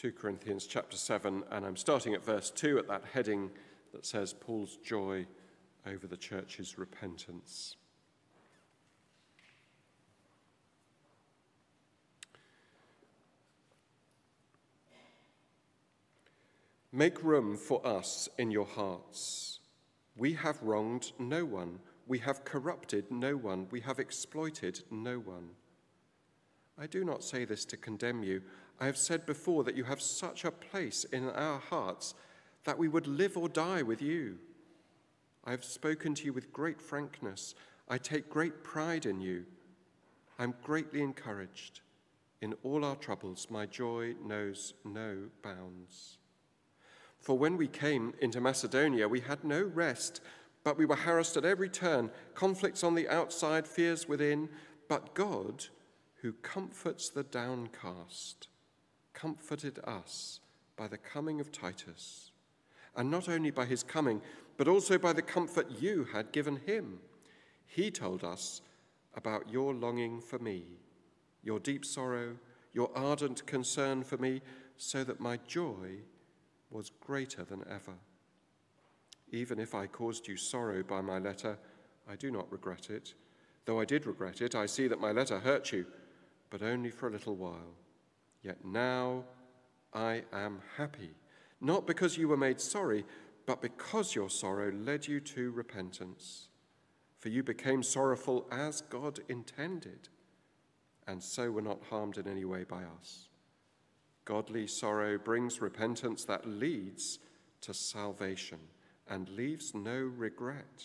2 Corinthians chapter 7, and I'm starting at verse 2 at that heading that says Paul's joy over the church's repentance. Make room for us in your hearts. We have wronged no one. We have corrupted no one. We have exploited no one. I do not say this to condemn you. I have said before that you have such a place in our hearts that we would live or die with you. I have spoken to you with great frankness. I take great pride in you. I am greatly encouraged. In all our troubles, my joy knows no bounds. For when we came into Macedonia, we had no rest, but we were harassed at every turn, conflicts on the outside, fears within. But God, who comforts the downcast, comforted us by the coming of Titus, and not only by his coming, but also by the comfort you had given him. He told us about your longing for me, your deep sorrow, your ardent concern for me, so that my joy was greater than ever. Even if I caused you sorrow by my letter, I do not regret it. Though I did regret it, I see that my letter hurt you but only for a little while. Yet now I am happy, not because you were made sorry, but because your sorrow led you to repentance. For you became sorrowful as God intended, and so were not harmed in any way by us. Godly sorrow brings repentance that leads to salvation and leaves no regret,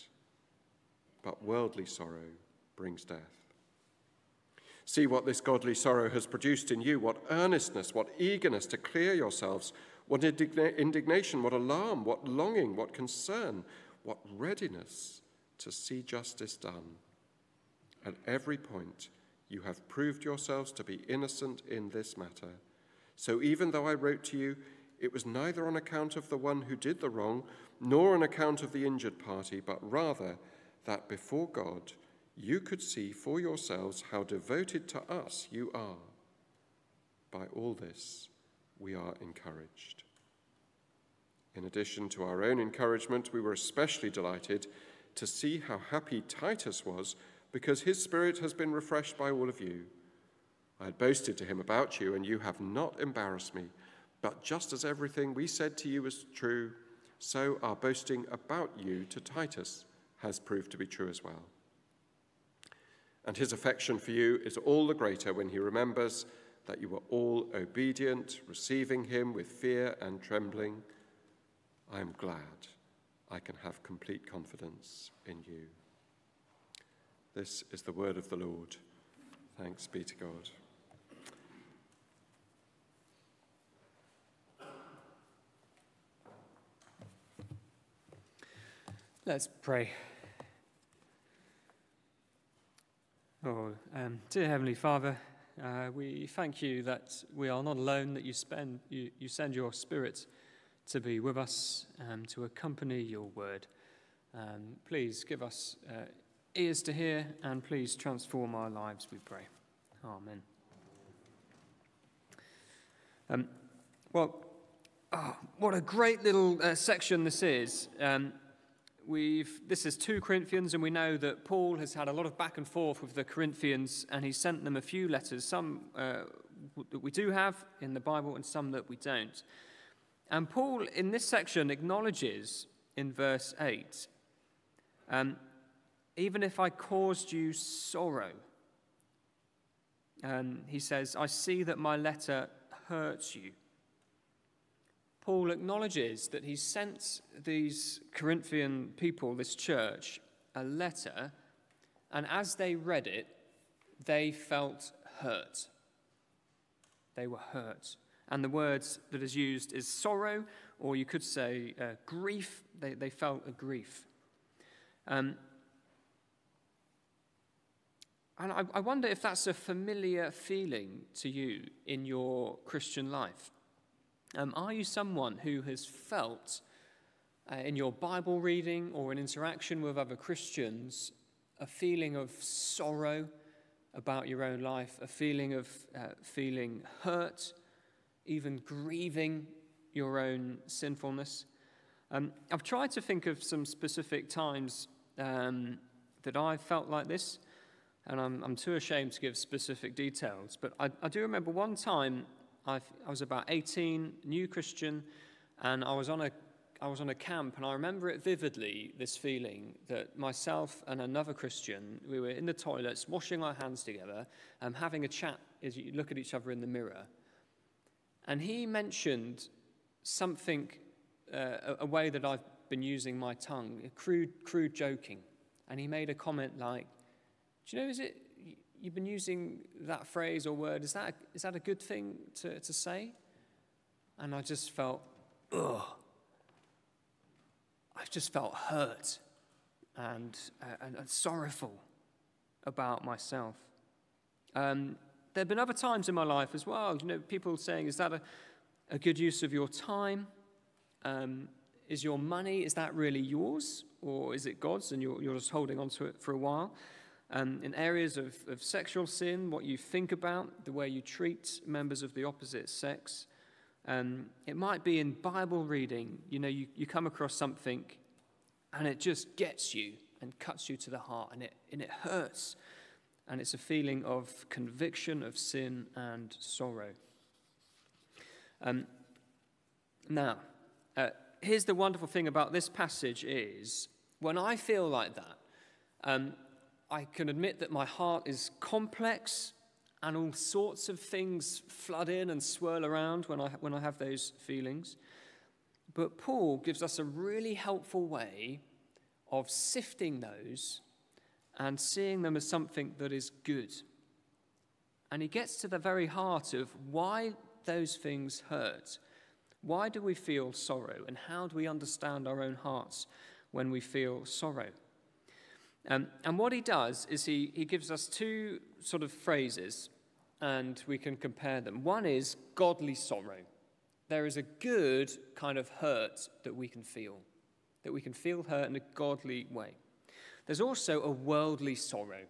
but worldly sorrow brings death. See what this godly sorrow has produced in you, what earnestness, what eagerness to clear yourselves, what indignation, what alarm, what longing, what concern, what readiness to see justice done. At every point, you have proved yourselves to be innocent in this matter. So even though I wrote to you, it was neither on account of the one who did the wrong, nor on account of the injured party, but rather that before God, you could see for yourselves how devoted to us you are. By all this, we are encouraged. In addition to our own encouragement, we were especially delighted to see how happy Titus was because his spirit has been refreshed by all of you. I had boasted to him about you, and you have not embarrassed me. But just as everything we said to you was true, so our boasting about you to Titus has proved to be true as well and his affection for you is all the greater when he remembers that you were all obedient, receiving him with fear and trembling. I am glad I can have complete confidence in you. This is the word of the Lord. Thanks be to God. Let's pray. Oh, um, dear Heavenly Father, uh, we thank you that we are not alone, that you, spend, you, you send your Spirit to be with us, um, to accompany your word. Um, please give us uh, ears to hear and please transform our lives, we pray. Amen. Um, well, oh, what a great little uh, section this is. Um, We've, this is 2 Corinthians, and we know that Paul has had a lot of back and forth with the Corinthians, and he sent them a few letters, some uh, that we do have in the Bible and some that we don't. And Paul, in this section, acknowledges in verse 8 um, even if I caused you sorrow, and he says, I see that my letter hurts you. Paul acknowledges that he sent these Corinthian people, this church, a letter, and as they read it, they felt hurt. They were hurt. And the words that is used is sorrow, or you could say uh, grief. They, they felt a grief. Um, and I, I wonder if that's a familiar feeling to you in your Christian life. Um, are you someone who has felt uh, in your Bible reading or in interaction with other Christians a feeling of sorrow about your own life, a feeling of uh, feeling hurt, even grieving your own sinfulness. Um, I've tried to think of some specific times um, that I've felt like this, and I'm, I'm, too ashamed to give specific details. But I, I do remember one time i I was about 18, new Christian, and I was on a I was on a camp, and I remember it vividly. This feeling that myself and another Christian, we were in the toilets, washing our hands together, and having a chat as you look at each other in the mirror. And he mentioned something, uh, a, way that I've been using my tongue, crude, crude joking. And he made a comment like, Do you know, is it, you've been using that phrase or word, is that a, is that a good thing to, to say? And I just felt, ugh. I just felt hurt and, uh, and, and, sorrowful about myself. Um, there have been other times in my life as well, you know, people saying, is that a, a good use of your time? Um, is your money, is that really yours? Or is it God's and you're, you're just holding on to it for a while? Um, in areas of, of sexual sin, what you think about, the way you treat members of the opposite sex. Um, it might be in Bible reading, you know, you, you come across something and it just gets you and cuts you to the heart and it, and it hurts. And it's a feeling of conviction of sin and sorrow. Um, now, uh, here's the wonderful thing about this passage is when I feel like that, um, I can admit that my heart is complex and all sorts of things flood in and swirl around when I, when I have those feelings. But Paul gives us a really helpful way of sifting those and seeing them as something that is good. And he gets to the very heart of why those things hurt. Why do we feel sorrow? And how do we understand our own hearts when we feel sorrow? Um, and what he does is he, he gives us two sort of phrases, and we can compare them. One is godly sorrow. There is a good kind of hurt that we can feel, that we can feel hurt in a godly way. There's also a worldly sorrow.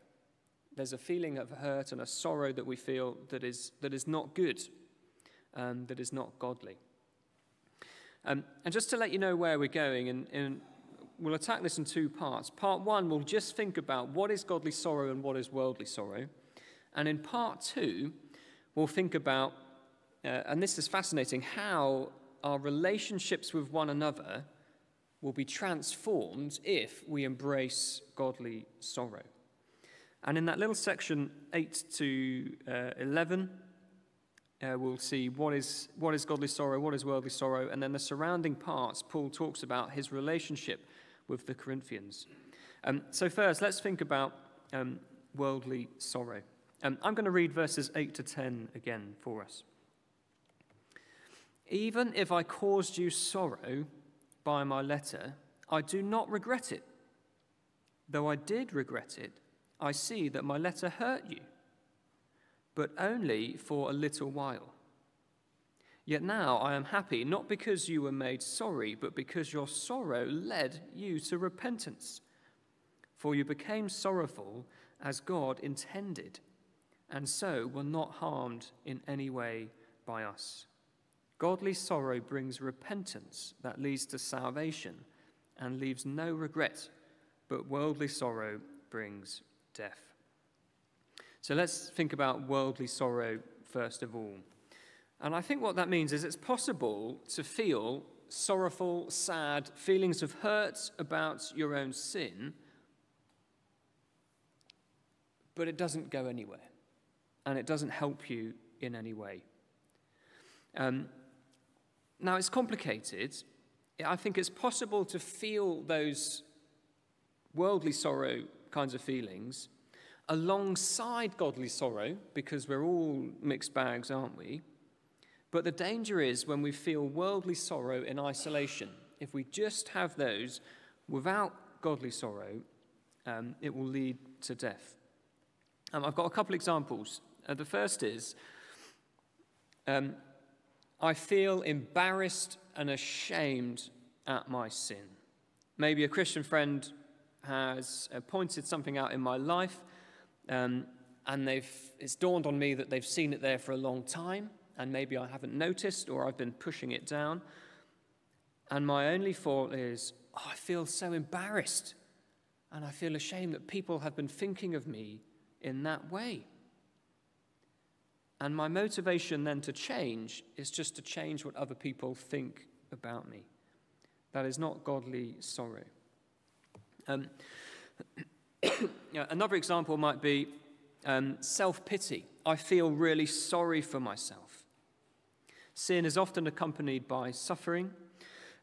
There's a feeling of hurt and a sorrow that we feel that is, that is not good, um, that is not godly. Um, and just to let you know where we're going, and, and we'll attack this in two parts. Part one, we'll just think about what is godly sorrow and what is worldly sorrow. And in part two, we'll think about, uh, and this is fascinating, how our relationships with one another will be transformed if we embrace godly sorrow. And in that little section 8 to uh, 11, uh, we'll see what is, what is godly sorrow, what is worldly sorrow, and then the surrounding parts, Paul talks about his relationship with the Corinthians. Um, so, first, let's think about um, worldly sorrow. Um, I'm going to read verses 8 to 10 again for us. Even if I caused you sorrow, by my letter, I do not regret it. Though I did regret it, I see that my letter hurt you, but only for a little while. Yet now I am happy, not because you were made sorry, but because your sorrow led you to repentance. For you became sorrowful as God intended, and so were not harmed in any way by us. Godly sorrow brings repentance that leads to salvation and leaves no regret, but worldly sorrow brings death. So let's think about worldly sorrow first of all. And I think what that means is it's possible to feel sorrowful, sad, feelings of hurt about your own sin, but it doesn't go anywhere and it doesn't help you in any way. Um, now, it's complicated. I think it's possible to feel those worldly sorrow kinds of feelings alongside godly sorrow, because we're all mixed bags, aren't we? But the danger is when we feel worldly sorrow in isolation. If we just have those without godly sorrow, um, it will lead to death. Um, I've got a couple examples. Uh, the first is um, I feel embarrassed and ashamed at my sin. Maybe a Christian friend has uh, pointed something out in my life, um, and they've, it's dawned on me that they've seen it there for a long time, and maybe I haven't noticed or I've been pushing it down. And my only fault is oh, I feel so embarrassed and I feel ashamed that people have been thinking of me in that way. And my motivation then to change is just to change what other people think about me. That is not godly sorrow. Um, another example might be um, self pity. I feel really sorry for myself. Sin is often accompanied by suffering.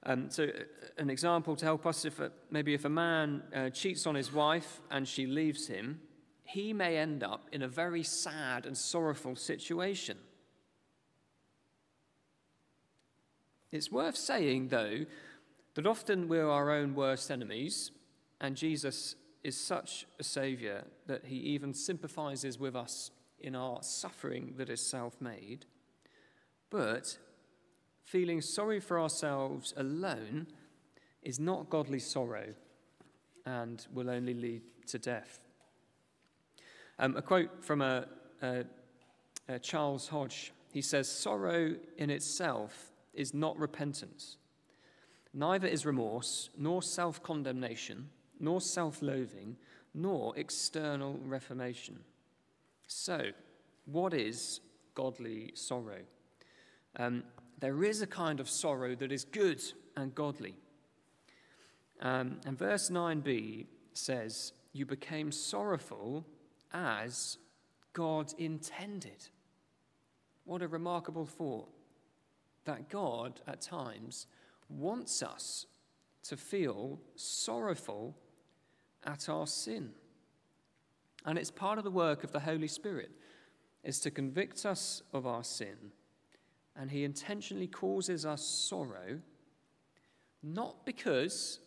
Um, so, uh, an example to help us if a, maybe if a man uh, cheats on his wife and she leaves him, he may end up in a very sad and sorrowful situation. It's worth saying, though, that often we're our own worst enemies, and Jesus is such a Saviour that he even sympathizes with us in our suffering that is self made. But feeling sorry for ourselves alone is not godly sorrow and will only lead to death. Um, a quote from a, a, a Charles Hodge he says, Sorrow in itself is not repentance. Neither is remorse, nor self condemnation, nor self loathing, nor external reformation. So, what is godly sorrow? Um, there is a kind of sorrow that is good and godly. Um, and verse 9b says, You became sorrowful as God intended. What a remarkable thought that God at times wants us to feel sorrowful at our sin. And it's part of the work of the Holy Spirit is to convict us of our sin. And he intentionally causes us sorrow, not because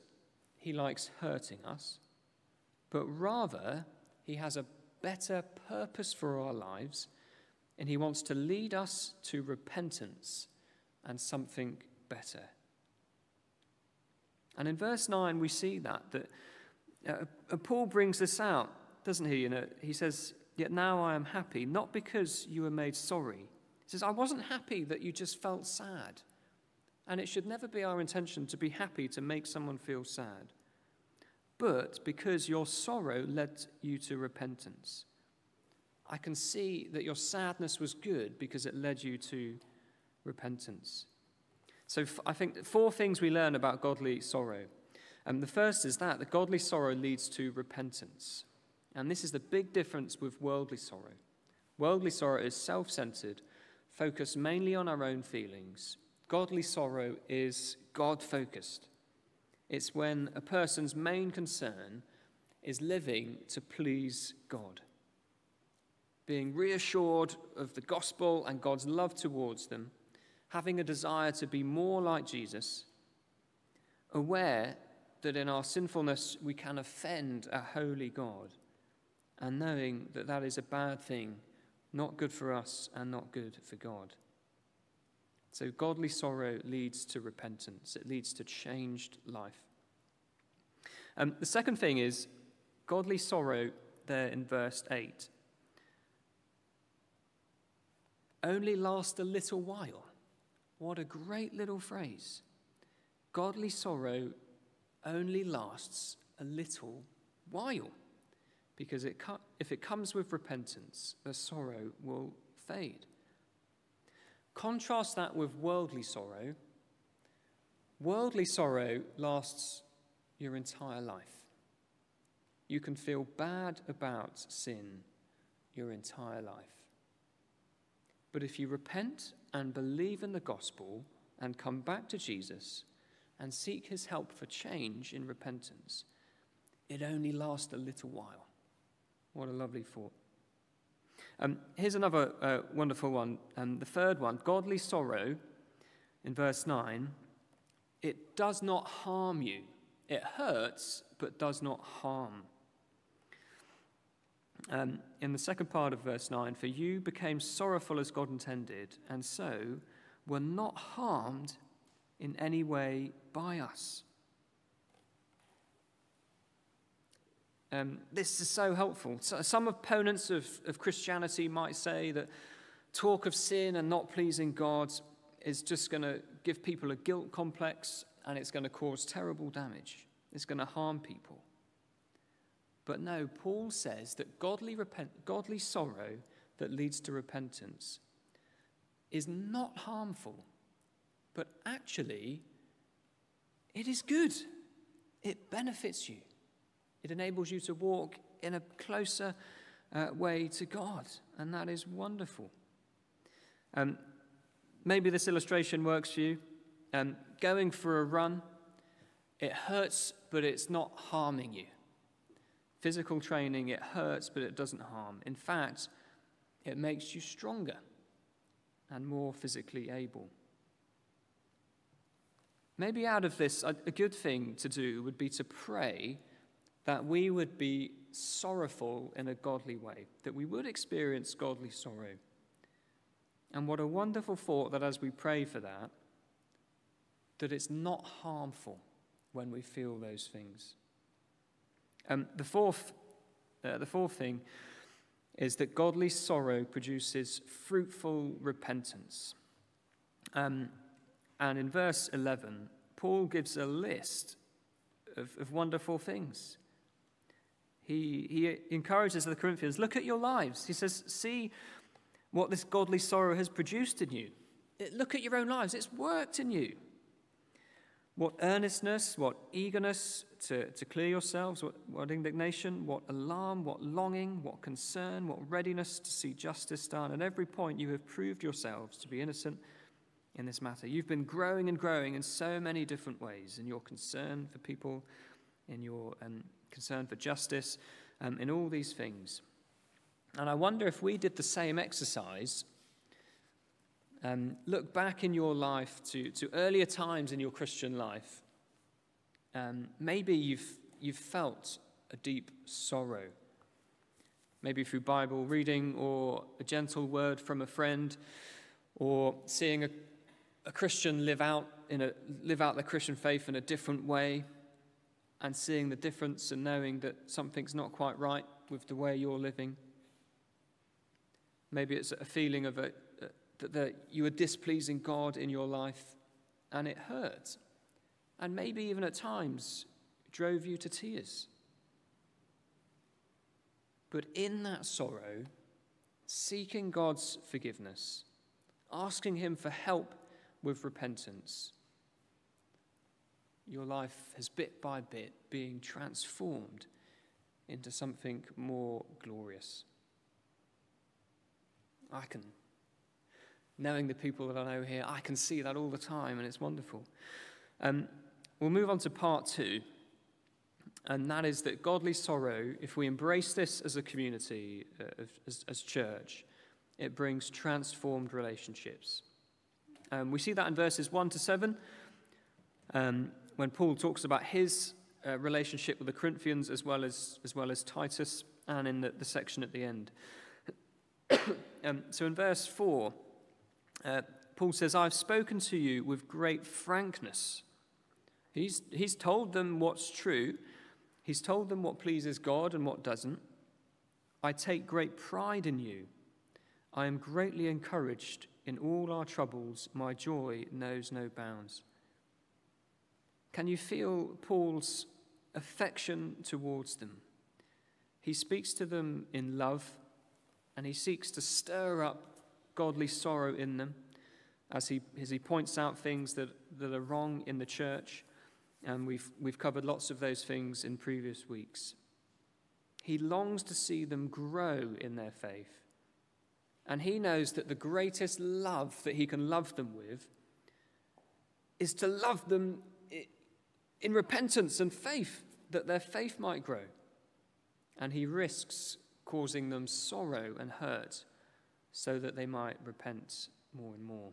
he likes hurting us, but rather he has a better purpose for our lives, and he wants to lead us to repentance and something better. And in verse 9, we see that, that uh, Paul brings this out, doesn't he? You know, he says, Yet now I am happy, not because you were made sorry. He says, I wasn't happy that you just felt sad. And it should never be our intention to be happy to make someone feel sad, but because your sorrow led you to repentance. I can see that your sadness was good because it led you to repentance. So I think four things we learn about godly sorrow. And the first is that the godly sorrow leads to repentance. And this is the big difference with worldly sorrow. Worldly sorrow is self centered, focused mainly on our own feelings. Godly sorrow is God focused. It's when a person's main concern is living to please God, being reassured of the gospel and God's love towards them, having a desire to be more like Jesus, aware that in our sinfulness we can offend a holy God, and knowing that that is a bad thing, not good for us and not good for God. So, godly sorrow leads to repentance, it leads to changed life. Um, the second thing is godly sorrow, there in verse 8, only lasts a little while. What a great little phrase. Godly sorrow only lasts a little while. Because it, if it comes with repentance, the sorrow will fade. Contrast that with worldly sorrow. Worldly sorrow lasts your entire life. You can feel bad about sin your entire life. But if you repent and believe in the gospel and come back to Jesus, and seek his help for change in repentance, it only lasts a little while. What a lovely thought. Um, here's another uh, wonderful one. Um, the third one godly sorrow, in verse 9, it does not harm you. It hurts, but does not harm. Um, in the second part of verse 9, for you became sorrowful as God intended, and so were not harmed in any way by us. Um, this is so helpful. So some opponents of, of Christianity might say that talk of sin and not pleasing God is just going to give people a guilt complex and it's going to cause terrible damage. It's going to harm people. But no, Paul says that godly, repent, godly sorrow that leads to repentance is not harmful, but actually, it is good. It benefits you, it enables you to walk in a closer uh, way to God, and that is wonderful. Um, maybe this illustration works for you. Um, going for a run, it hurts, but it's not harming you. Physical training, it hurts, but it doesn't harm. In fact, it makes you stronger and more physically able. Maybe out of this, a good thing to do would be to pray that we would be sorrowful in a godly way, that we would experience godly sorrow. And what a wonderful thought that as we pray for that, that it's not harmful when we feel those things. Um, the, fourth, uh, the fourth thing is that godly sorrow produces fruitful repentance. Um, and in verse 11, Paul gives a list of, of wonderful things. He, he encourages the Corinthians look at your lives. He says, see what this godly sorrow has produced in you. Look at your own lives, it's worked in you. What earnestness, what eagerness to, to clear yourselves, what, what indignation, what alarm, what longing, what concern, what readiness to see justice done. At every point, you have proved yourselves to be innocent in this matter. You've been growing and growing in so many different ways in your concern for people, in your um, concern for justice, um, in all these things. And I wonder if we did the same exercise um, look back in your life to, to earlier times in your Christian life. Um, maybe you've, you've felt a deep sorrow. Maybe through Bible reading or a gentle word from a friend or seeing a, a Christian live out, in a, live out the Christian faith in a different way and seeing the difference and knowing that something's not quite right with the way you're living. Maybe it's a feeling of a, that, that you are displeasing God in your life and it hurt. And maybe even at times drove you to tears. But in that sorrow, seeking God's forgiveness, asking Him for help with repentance, your life has bit by bit being transformed into something more glorious. I can knowing the people that I know here, I can see that all the time, and it's wonderful. Um, we'll move on to part two, and that is that godly sorrow, if we embrace this as a community, uh, as, as church, it brings transformed relationships. Um, we see that in verses 1 to 7, um, when Paul talks about his uh, relationship with the Corinthians as well as, as, well as Titus, and in the, the section at the end. um, so in verse 4, uh, Paul says, I've spoken to you with great frankness. He's, he's told them what's true, he's told them what pleases God and what doesn't. I take great pride in you. I am greatly encouraged in all our troubles. My joy knows no bounds. Can you feel Paul's affection towards them? He speaks to them in love and he seeks to stir up godly sorrow in them as he, as he points out things that, that are wrong in the church. And we've, we've covered lots of those things in previous weeks. He longs to see them grow in their faith. And he knows that the greatest love that he can love them with is to love them in repentance and faith, that their faith might grow. And he risks causing them sorrow and hurt so that they might repent more and more.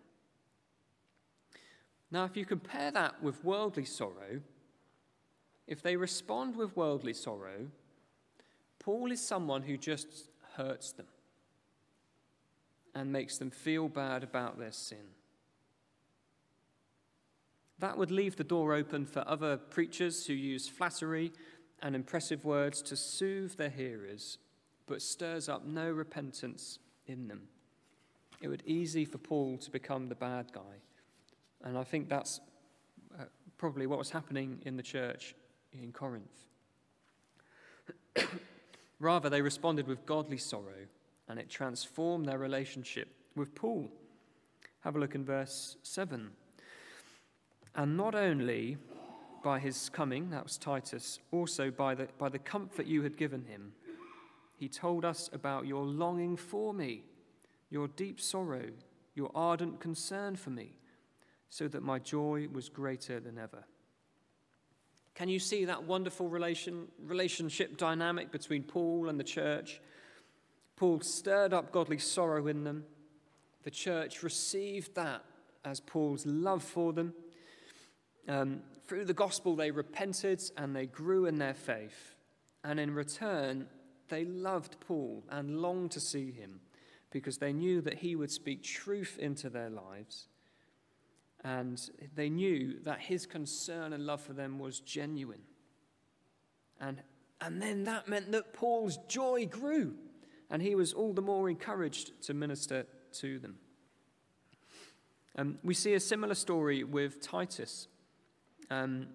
Now, if you compare that with worldly sorrow, if they respond with worldly sorrow, Paul is someone who just hurts them and makes them feel bad about their sin. That would leave the door open for other preachers who use flattery and impressive words to soothe their hearers, but stirs up no repentance in them. it would easy for Paul to become the bad guy. And I think that's uh, probably what was happening in the church in Corinth. Rather, they responded with godly sorrow, and it transformed their relationship with Paul. Have a look in verse 7. And not only by his coming, that was Titus, also by the, by the comfort you had given him, he told us about your longing for me, your deep sorrow, your ardent concern for me, so that my joy was greater than ever. Can you see that wonderful relation, relationship dynamic between Paul and the church? Paul stirred up godly sorrow in them. The church received that as Paul's love for them. Um, through the gospel, they repented and they grew in their faith. And in return, they loved Paul and longed to see him because they knew that he would speak truth into their lives. And they knew that his concern and love for them was genuine. And, and then that meant that Paul's joy grew, and he was all the more encouraged to minister to them. Um, we see a similar story with Titus. Um,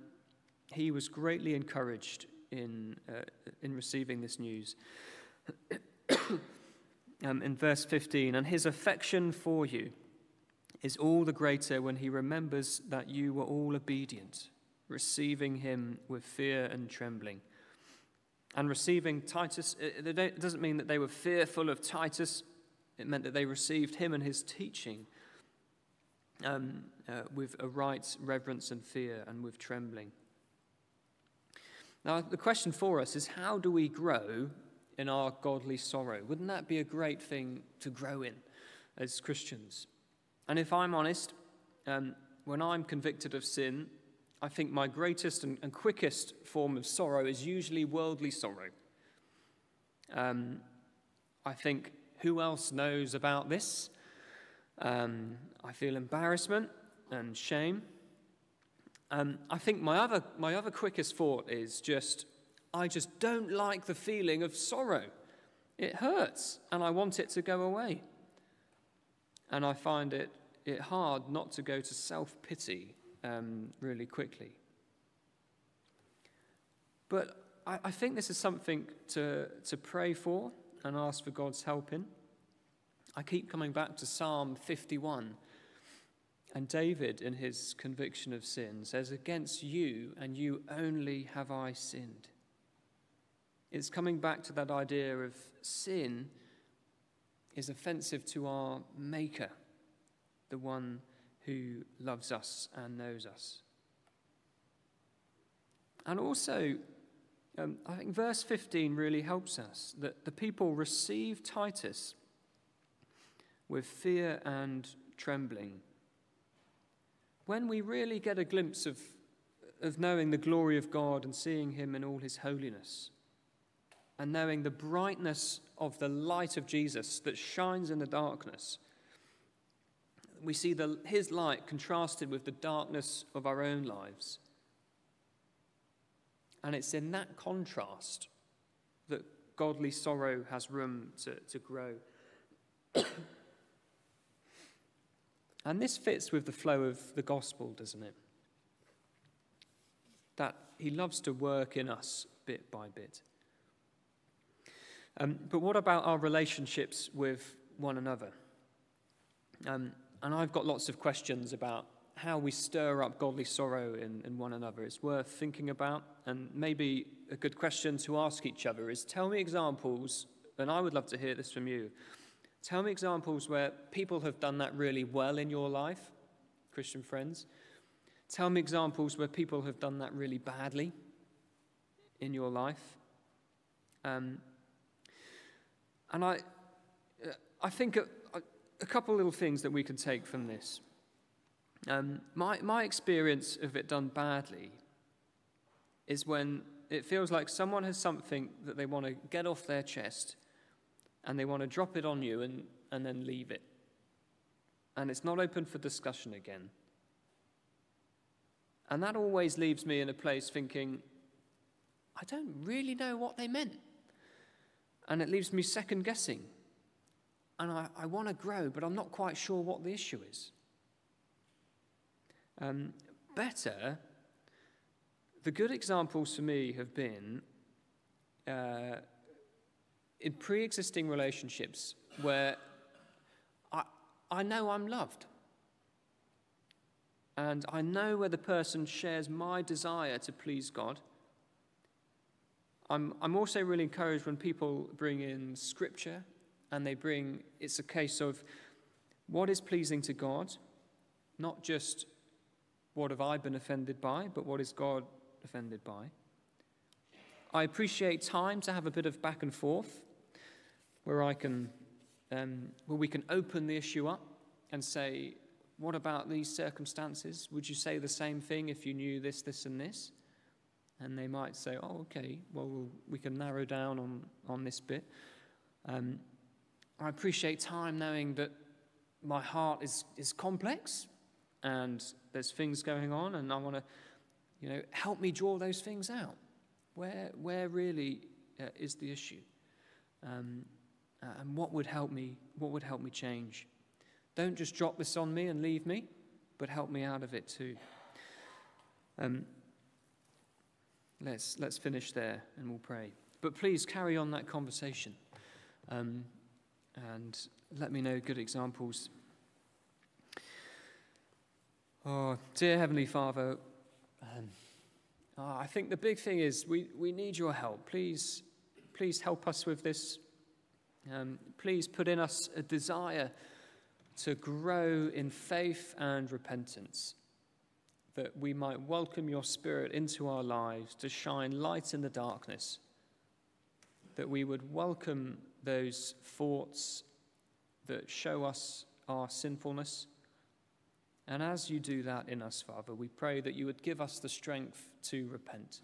he was greatly encouraged in, uh, in receiving this news. um, in verse 15, and his affection for you is all the greater when he remembers that you were all obedient, receiving him with fear and trembling. And receiving Titus, it doesn't mean that they were fearful of Titus, it meant that they received him and his teaching um, uh, with a right reverence and fear and with trembling. Now, the question for us is how do we grow in our godly sorrow? Wouldn't that be a great thing to grow in as Christians? And if I'm honest, um, when I'm convicted of sin, I think my greatest and, and quickest form of sorrow is usually worldly sorrow. Um, I think, who else knows about this? Um, I feel embarrassment and shame. Um, I think my other, my other quickest thought is just, I just don't like the feeling of sorrow. It hurts, and I want it to go away. And I find it, it hard not to go to self pity um, really quickly. But I, I think this is something to, to pray for and ask for God's help in. I keep coming back to Psalm 51. And David, in his conviction of sin, says, Against you and you only have I sinned. It's coming back to that idea of sin is offensive to our Maker, the one who loves us and knows us. And also, um, I think verse 15 really helps us that the people receive Titus with fear and trembling. When we really get a glimpse of, of knowing the glory of God and seeing Him in all His holiness, and knowing the brightness of the light of Jesus that shines in the darkness, we see the, His light contrasted with the darkness of our own lives. And it's in that contrast that godly sorrow has room to, to grow. And this fits with the flow of the gospel, doesn't it? That he loves to work in us bit by bit. Um, but what about our relationships with one another? Um, and I've got lots of questions about how we stir up godly sorrow in, in one another. It's worth thinking about. And maybe a good question to ask each other is tell me examples, and I would love to hear this from you Tell me examples where people have done that really well in your life, Christian friends. Tell me examples where people have done that really badly in your life. Um, and I, I think a, a, couple little things that we can take from this. Um, my, my experience of it done badly is when it feels like someone has something that they want to get off their chest and they want to drop it on you and, and then leave it. And it's not open for discussion again. And that always leaves me in a place thinking, I don't really know what they meant. And it leaves me second guessing. and I, I want to grow, but I'm not quite sure what the issue is. Um, better, the good examples for me have been uh, in pre existing relationships where I, I know I'm loved. And I know where the person shares my desire to please God. I'm, I'm also really encouraged when people bring in scripture and they bring, it's a case of what is pleasing to God, not just what have I been offended by, but what is God offended by. I appreciate time to have a bit of back and forth where I can, um, where we can open the issue up and say, what about these circumstances? Would you say the same thing if you knew this, this, and this? And they might say, oh, okay, well, we can narrow down on, on this bit. Um, I appreciate time knowing that my heart is, is complex and there's things going on, and I want to, you know, help me draw those things out. Where, where really uh, is the issue? Um, uh, and what would help me? What would help me change? Don't just drop this on me and leave me, but help me out of it too. Um, let's let's finish there, and we'll pray. But please carry on that conversation, um, and let me know good examples. Oh, dear Heavenly Father. Um, uh, I think the big thing is we, we need your help. Please, please help us with this. Um, please put in us a desire to grow in faith and repentance, that we might welcome your Spirit into our lives to shine light in the darkness, that we would welcome those thoughts that show us our sinfulness and as you do that in us, Father, we pray that you would give us the strength to repent.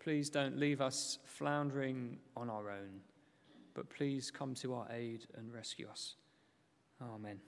Please don't leave us floundering on our own, but please come to our aid and rescue us. Amen.